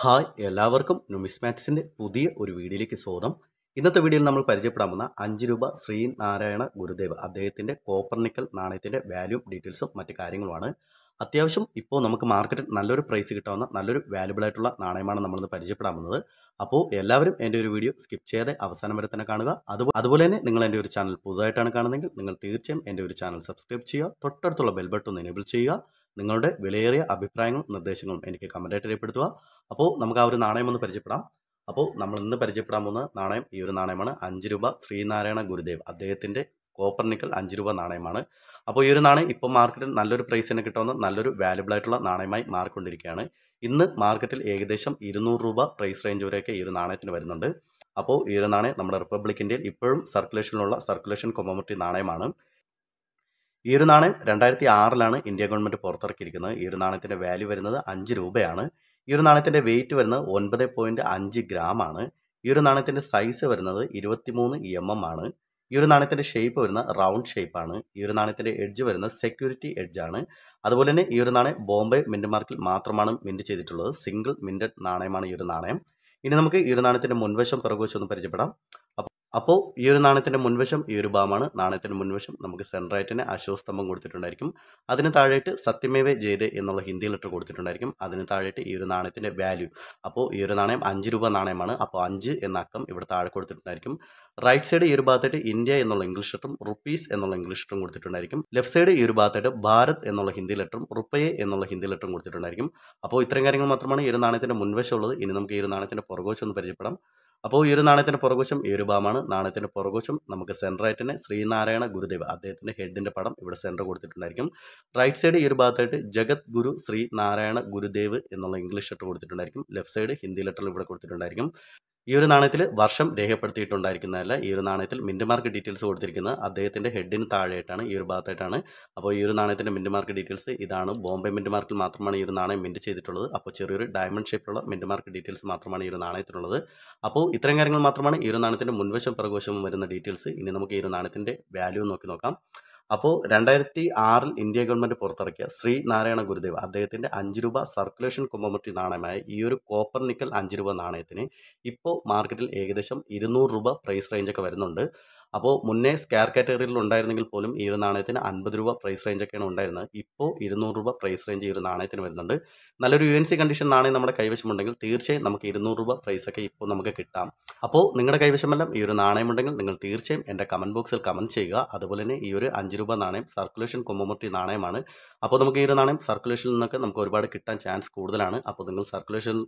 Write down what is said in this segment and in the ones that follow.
Hi എല്ലാവർക്കും നുമിസ്മാറ്റ്സിന്റെ പുതിയ ഒരു വീഡിയോയിലേക്ക് സ്വാഗതം. ഇന്നത്തെ വീഡിയോയിൽ നമ്മൾ പരിചയപ്പെടാൻ പോകുന്ന അഞ്ച് രൂപ ശ്രീനാരായണ ഗുരുദേവ് അദ്ദേഹത്തിന്റെ കോപ്പർനിക്കൽ നാണയത്തിന്റെ വാല്യൂ ഡീറ്റെയിൽസും മറ്റു കാര്യങ്ങളുമാണ്. അത്യാവശ്യം ഇപ്പോൾ നമുക്ക് മാർക്കറ്റിൽ നല്ലൊരു പ്രൈസ് കിട്ടാവുന്ന നല്ലൊരു വാല്യൂബിൾ ആയിട്ടുള്ള നാണയമാണ് നമ്മളിന്ന് പരിചയപ്പെടാൻ പോകുന്നത് അപ്പോൾ എല്ലാവരും എന്റെ ഒരു വീഡിയോ സ്കിപ്പ് ചെയ്യാതെ അവസാനം വരെ തന്നെ കാണുക. അതുപോലെ അതുപോലെ തന്നെ നിങ്ങൾ എന്റെ ഒരു ചാനൽ പുതുതായിട്ടാണ് കാണുന്നതെങ്കിൽ നിങ്ങൾ തീർച്ചയായും എന്റെ ഒരു ചാനൽ സബ്സ്ക്രൈബ് ചെയ്യുക. തൊട്ടടുത്തുള്ള ബെൽ ബട്ടൺ എനേബിൾ ചെയ്യുക. നിങ്ങളുടെ വിലയേറിയ അഭിപ്രായങ്ങളും നിർദ്ദേശങ്ങളും എനിക്ക് കമന്റായിട്ട് രേഖപ്പെടുത്തുക. അപ്പോൾ നമുക്ക് ആ ഒരു നാണയം ഒന്ന് പരിചയപ്പെടാം. അപ്പോൾ നമ്മൾ ഇന്ന് പരിചയപ്പെടാൻ പോകുന്ന നാണയം ഈ ഒരു നാണയമാണ്. അഞ്ച് രൂപ ശ്രീനാരായണ ഗുരുദേവ്. അദ്ദേഹത്തിന്റെ കോപ്പർ നിക്കൽ അഞ്ച് രൂപ നാണയമാണ്. അപ്പോൾ ഈ ഒരു നാണയം ഇപ്പോൾ മാർക്കറ്റിൽ നല്ലൊരു പ്രൈസ് തന്നെ കിട്ടാവുന്ന നല്ലൊരു വാല്യബിൾ ആയിട്ടുള്ള നാണയമായി മാറിക്കൊണ്ടിരിക്കുകയാണ്. ഇന്ന് മാർക്കറ്റിൽ ഏകദേശം ഇരുന്നൂറ് രൂപ പ്രൈസ് റേഞ്ച് വരെയൊക്കെ ഈ ഒരു നാണയത്തിന് വരുന്നുണ്ട്. അപ്പോൾ ഈ ഒരു നാണയം നമ്മുടെ റിപ്പബ്ലിക് ഇന്ത്യയിൽ ഇപ്പോഴും സർക്കുലേഷനിലുള്ള സർക്കുലേഷൻ കൊമോമറ്റി നാണയമാണ്. ഈ ഒരു നാണയം രണ്ടായിരത്തി ആറിലാണ് ഇന്ത്യ ഗവൺമെന്റ് പുറത്തിറക്കിയിരിക്കുന്നത്. ഈ ഒരു നാണയത്തിന്റെ വാല്യൂ വരുന്നത് അഞ്ച് രൂപയാണ്. ഈ ഒരു നാണയത്തിന്റെ വെയിറ്റ് വരുന്നത് ഒൻപത് പോയിന്റ് അഞ്ച് ഗ്രാം ആണ്. ഈ ഒരു നാണയത്തിന്റെ സൈസ് വരുന്നത് ഇരുപത്തിമൂന്ന് എം എം ആണ്. ഈ ഒരു നാണയത്തിന്റെ ഷേപ്പ് വരുന്നത് റൗണ്ട് ഷേപ്പാണ് ഈ ഒരു നാണയത്തിന്റെ എഡ്ജ് വരുന്നത് സെക്യൂരിറ്റി എഡ്ജാണ് അതുപോലെ തന്നെ ഈ ഒരു നാണയം ബോംബെ മിന്റ് മാർക്കിൽ മാത്രമാണ് മിന്റ് ചെയ്തിട്ടുള്ളത്. സിംഗിൾ മിന്റഡ് നാണയമാണ് ഈ ഒരു നാണയം ഇനി നമുക്ക് ഈ ഒരു നാണയത്തിന്റെ മുൻവശം പിറകുവശം ഒന്ന് പരിചയപ്പെടാം. അപ്പോൾ ഈ ഒരു നാണയത്തിന്റെ മുൻവശം ഈ ഒരു ഭാഗമാണ്. നാണയത്തിന്റെ മുൻവശം നമുക്ക് സെൻട്രായിട്ടിന് അശോസ്തംഭം കൊടുത്തിട്ടുണ്ടായിരിക്കും. അതിന് താഴെയിട്ട് സത്യമേവേ ജയ്തേ എന്നുള്ള ഹിന്ദി ലെറ്റർ കൊടുത്തിട്ടുണ്ടായിരിക്കും. അതിന് താഴെയിട്ട് ഈ ഒരു നാണയത്തിന്റെ വാല്യൂ അപ്പോൾ ഈ ഒരു നാണയം അഞ്ച് രൂപ നാണയമാണ്. അപ്പോൾ അഞ്ച് എന്ന അക്കം ഇവിടെ താഴെ കൊടുത്തിട്ടുണ്ടായിരിക്കും. റൈറ്റ് സൈഡ് ഈ ഒരു ഭാഗത്തായിട്ട് ഇന്ത്യ എന്നുള്ള ഇംഗ്ലീഷ് ലെറ്ററും റുപ്പീസ് എന്നുള്ള ഇംഗ്ലീഷ് ലെറ്ററും കൊടുത്തിട്ടുണ്ടായിരിക്കും. ലെഫ്റ്റ് സൈഡ് ഈ ഒരു ഭാഗത്തായിട്ട് ഭാരത് എന്നുള്ള ഹിന്ദി ലെറ്ററും റുപ്പയെ എന്നുള്ള ഹിന്ദി ലെറ്ററും കൊടുത്തിട്ടുണ്ടായിരിക്കും. അപ്പോൾ ഇത്രയും കാര്യങ്ങൾ മാത്രമാണ് ഈ ഒരു നാണയത്തിന്റെ മുൻവശമുള്ളത് ഇനി നമുക്ക് ഈ ഒരു നാണയത്തിന്റെ പുറകോശം ഒന്ന് പരിചയപ്പെടാം. അപ്പോൾ ഈ ഒരു നാണയത്തിന്റെ പുറകുശം ഈ ഒരു ഭാഗമാണ് നാണയത്തിന്റെ പുറകുശം നമുക്ക് സെൻട്രായിട്ടിന് ശ്രീനാരായണ ഗുരുദേവ് അദ്ദേഹത്തിന്റെ ഹെഡിന്റെ പടം ഇവിടെ സെന്റർ കൊടുത്തിട്ടുണ്ടായിരിക്കും. റൈറ്റ് സൈഡ് ഈ ഒരു ഭാഗത്തായിട്ട് ജഗത് ഗുരു ശ്രീനാരായണ ഗുരുദേവ് എന്നുള്ള ഇംഗ്ലീഷ് ലെറ്റർ കൊടുത്തിട്ടുണ്ടായിരിക്കും. ലെഫ്റ്റ് സൈഡ് ഹിന്ദി ലെറ്ററിൽ ഇവിടെ കൊടുത്തിട്ടുണ്ടായിരിക്കും. ഈ ഒരു നാണയത്തിൽ വർഷം രേഖപ്പെടുത്തിയിട്ടുണ്ടായിരിക്കുന്നതല്ല ഈ ഒരു നാണയത്തിൽ മിന്റ് മാർക്ക് ഡീറ്റെയിൽസ് കൊടുത്തിരിക്കുന്നത് അദ്ദേഹത്തിന്റെ ഹെഡിന് താഴെയായിട്ടാണ് ഈ ഒരു ഭാഗത്തായിട്ടാണ്. അപ്പോൾ ഈ ഒരു നാണയത്തിന്റെ മിന്റ് മാർക്ക് ഡീറ്റെയിൽസ് ഇതാണ്. ബോംബെ മിന്റ് മാർക്കിൽ മാത്രമാണ് ഈ ഒരു നാണയം മിന്റ് ചെയ്തിട്ടുള്ളത്. അപ്പോൾ ചെറിയൊരു ഡയമണ്ട് ഷേപ്പിലുള്ള മിന്റ് മാർക്ക് ഡീറ്റെയിൽസ് മാത്രമാണ് ഈ ഒരു നാണയത്തിലുള്ളത് അപ്പോൾ ഇത്രയും കാര്യങ്ങൾ മാത്രമാണ് ഈ ഒരു നാണയത്തിന്റെ മുൻവശം പ്രകോശവും വരുന്ന ഡീറ്റെയിൽസ്. ഇനി നമുക്ക് ഈ ഒരു നാണയത്തിന്റെ വാല്യൂ നോക്കി നോക്കാം. അപ്പോൾ രണ്ടായിരത്തി ആറിൽ ഇന്ത്യ ഗവൺമെന്റ് പുറത്തിറക്കിയ ശ്രീ നാരായണ ഗുരുദേവ് അദ്ദേഹത്തിന്റെ അഞ്ച് രൂപ സർക്കുലേഷൻ കൊമോമറ്റി നാണയമായ ഈ ഒരു കോപ്പർ നിക്കൽ അഞ്ച് രൂപ നാണയത്തിന് ഇപ്പോൾ മാർക്കറ്റിൽ ഏകദേശം ഇരുന്നൂറ് രൂപ പ്രൈസ് റേഞ്ചൊക്കെ വരുന്നുണ്ട്. അപ്പോൾ മുന്നേ സ്കാർ കാറ്റഗറിയിൽ ഉണ്ടായിരുന്നെങ്കിൽ പോലും ഈ ഒരു നാണയത്തിന് അൻപത് രൂപ പ്രൈസ് റേഞ്ച് റേഞ്ചൊക്കെയാണ് ഉണ്ടായിരുന്നത്. ഇപ്പോൾ ഇരുന്നൂറ് രൂപ പ്രൈസ് റേഞ്ച് ഈ ഒരു നാണയത്തിന് വരുന്നുണ്ട്. നല്ലൊരു യു എൻ സി കണ്ടീഷൻ നാണയം നമ്മുടെ കൈവശമുണ്ടെങ്കിൽ തീർച്ചയായും നമുക്ക് ഇരുന്നൂറ് രൂപ പ്രൈസ് ഒക്കെ ഇപ്പോൾ നമുക്ക് കിട്ടാം. അപ്പോൾ നിങ്ങളുടെ കൈവശമെല്ലാം ഈ ഒരു നാണയമുണ്ടെങ്കിൽ നിങ്ങൾ തീർച്ചയായും എന്റെ കമന്റ് ബോക്സിൽ കമന്റ് ചെയ്യുക. അതുപോലെ തന്നെ ഈ ഒരു അഞ്ച് രൂപ നാണയം സർക്കുലേഷൻ കൊമ്മമുട്ടി നാണയമാണ്. അപ്പോൾ നമുക്ക് ഈ ഒരു നാണയം സർക്കുലേഷനിൽ നിന്നൊക്കെ നമുക്ക് ഒരുപാട് കിട്ടാൻ ചാൻസ് കൂടുതലാണ്. അപ്പോൾ നിങ്ങൾ സർക്കുലേഷൻ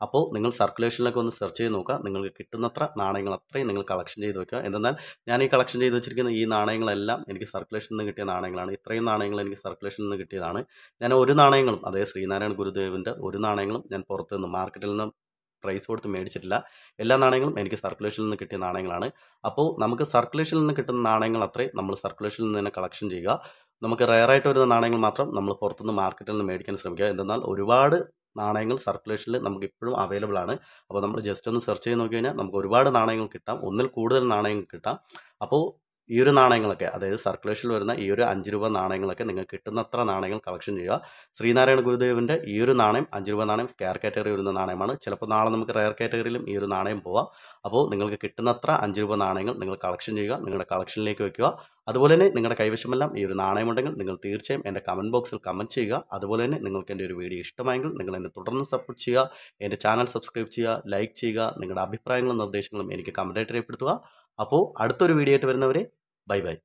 അപ്പോൾ നിങ്ങൾ സർക്കുലേഷനിലൊക്കെ ഒന്ന് സെർച്ച് ചെയ്ത് നോക്കുക. നിങ്ങൾക്ക് കിട്ടുന്നത്ര നാണയങ്ങൾ അത്രയും നിങ്ങൾ കളക്ഷൻ ചെയ്ത് വെക്കുക. എന്തെന്നാൽ ഞാൻ ഈ കളക്ഷൻ ചെയ്ത് വെച്ചിരിക്കുന്ന ഈ നാണയങ്ങളെല്ലാം എനിക്ക് സർക്കുലേഷനിൽ നിന്ന് കിട്ടിയ നാണയങ്ങളാണ്. ഇത്രയും നാണയങ്ങൾ എനിക്ക് സർക്കുലേഷനിൽ നിന്ന് കിട്ടിയതാണ്. ഞാൻ ഒരു നാണയങ്ങളും അതേ ശ്രീനാരായണ ഗുരുദേവിന്റെ ഒരു നാണയങ്ങളും ഞാൻ പുറത്ത് നിന്ന് മാർക്കറ്റിൽ നിന്ന് പ്രൈസ് കൊടുത്ത് മേടിച്ചിട്ടില്ല. എല്ലാ നാണയങ്ങളും എനിക്ക് സർക്കുലേഷനിൽ നിന്ന് കിട്ടിയ നാണയങ്ങളാണ്. അപ്പോൾ നമുക്ക് സർക്കുലേഷനിൽ നിന്ന് കിട്ടുന്ന നാണയങ്ങൾ അത്രയും നമ്മൾ സർക്കുലേഷനിൽ നിന്ന് തന്നെ കളക്ഷൻ ചെയ്യുക. നമുക്ക് റയറായിട്ട് വരുന്ന നാണയങ്ങൾ മാത്രം നമ്മൾ പുറത്തുനിന്ന് മാർക്കറ്റിൽ നിന്ന് മേടിക്കാൻ ശ്രമിക്കുക. എന്തെന്നാൽ ഒരുപാട് നാണയങ്ങൾ സർക്കുലേഷനിൽ നമുക്ക് ഇപ്പോഴും അവൈലബിൾ ആണ്. അപ്പോൾ നമ്മൾ ജസ്റ്റ് ഒന്ന് സെർച്ച് ചെയ്ത് നോക്കി കഴിഞ്ഞാൽ നമുക്ക് ഒരുപാട് നാണയങ്ങൾ കിട്ടാം. ഒന്നിൽ കൂടുതൽ നാണയങ്ങൾ കിട്ടാം. അപ്പോൾ ഈ ഒരു നാണയങ്ങളൊക്കെ അതായത് സർക്കുലേഷനിൽ വരുന്ന ഈ ഒരു അഞ്ച് രൂപ നാണയങ്ങളൊക്കെ നിങ്ങൾക്ക് കിട്ടുന്നത്ര നാണയങ്ങൾ കളക്ഷൻ ചെയ്യുക. ശ്രീനാരായണ ഗുരുദേവിന്റെ ഈ ഒരു നാണയം അഞ്ച് രൂപ നാണയം സ്കെയർ കാറ്റഗറി വരുന്ന നാണയമാണ്. ചിലപ്പോൾ നാളെ നമുക്ക് റയർ കാറ്റഗറിയിലും ഈ ഒരു നാണയം പോവാം. അപ്പോൾ നിങ്ങൾക്ക് കിട്ടുന്നത്ര അഞ്ച് രൂപ നാണയങ്ങൾ നിങ്ങൾ കളക്ഷൻ ചെയ്യുക നിങ്ങളുടെ കളക്ഷനിലേക്ക് വയ്ക്കുക. അതുപോലെ തന്നെ നിങ്ങളുടെ കൈവശമെല്ലാം ഈ ഒരു നാണയമുണ്ടെങ്കിൽ നിങ്ങൾ തീർച്ചയായും എന്റെ കമന്റ് ബോക്സിൽ കമന്റ് ചെയ്യുക. അതുപോലെ തന്നെ നിങ്ങൾക്ക് എന്റെ ഒരു വീഡിയോ ഇഷ്ടമായെങ്കിൽ നിങ്ങൾ എന്നെ തുടർന്ന് സപ്പോർട്ട് ചെയ്യുക. എന്റെ ചാനൽ സബ്സ്ക്രൈബ് ചെയ്യുക ലൈക്ക് ചെയ്യുക. നിങ്ങളുടെ അഭിപ്രായങ്ങളും നിർദ്ദേശങ്ങളും എനിക്ക് കമന്റായിട്ട് രേഖപ്പെടുത്തുക. അപ്പോൾ അടുത്തൊരു വീഡിയോ ആയിട്ട് വരുന്നവരെ ബൈ ബൈ.